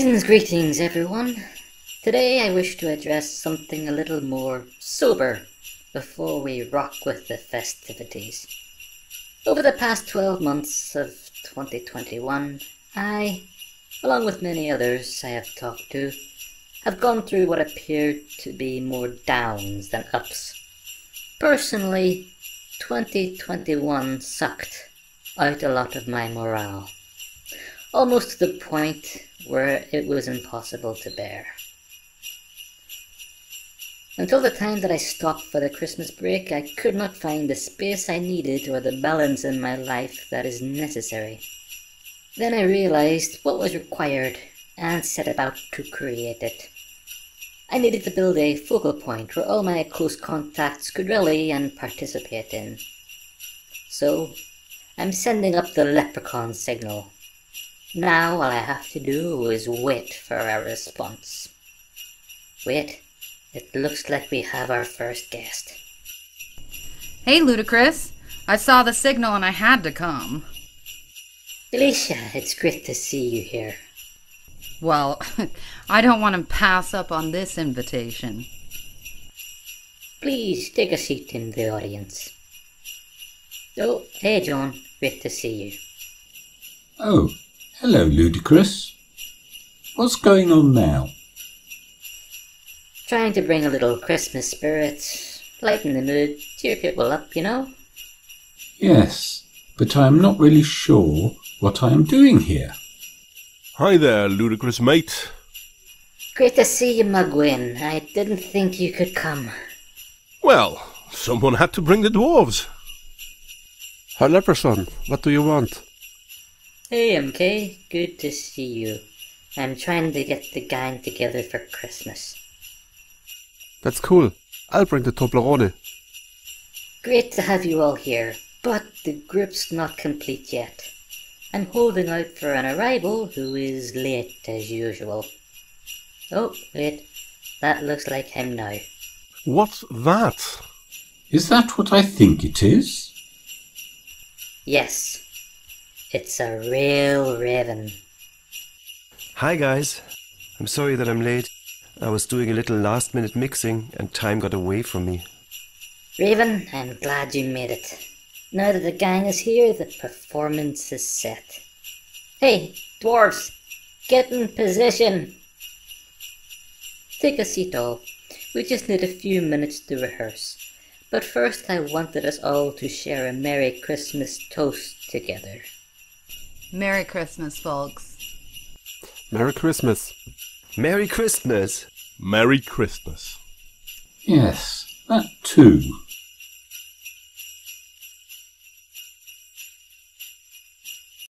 Season's greetings, everyone. Today I wish to address something a little more sober before we rock with the festivities. Over the past 12 months of 2021, I, along with many others I have talked to, have gone through what appeared to be more downs than ups. Personally, 2021 sucked out a lot of my morale, almost to the point where it was impossible to bear. Until the time that I stopped for the Christmas break, I could not find the space I needed or the balance in my life that is necessary. Then I realized what was required and set about to create it. I needed to build a focal point where all my close contacts could rally and participate in. So, I'm sending up the leprechaun signal. Now all I have to do is wait for a response. Wait, it looks like we have our first guest. Hey, Ludicrous. I saw the signal and I had to come. Alicia, it's great to see you here. Well, I don't want to pass up on this invitation. Please take a seat in the audience. Oh, hey John, great to see you. Oh, hello, Ludicrous. What's going on now? Trying to bring a little Christmas spirit, lighten the mood, cheer people up, you know? Yes, but I am not really sure what I am doing here. Hi there, ludicrous mate. Great to see you, Mugwin. I didn't think you could come. Well, someone had to bring the dwarves. Hi, Leprechaun. What do you want? Hey, MK. Good to see you. I'm trying to get the gang together for Christmas. That's cool. I'll bring the Toblerone. Great to have you all here, but the group's not complete yet. I'm holding out for an arrival who is late as usual. Oh, wait. That looks like him now. What's that? Is that what I think it is? Yes. It's a real raven. Hi guys. I'm sorry that I'm late. I was doing a little last minute mixing and time got away from me. Raven, I'm glad you made it. Now that the gang is here, the performance is set. Hey, dwarves, get in position. Take a seat all. We just need a few minutes to rehearse. But first I wanted us all to share a Merry Christmas toast together. Merry Christmas, folks. Merry Christmas. Merry Christmas! Merry Christmas. Yes, that too.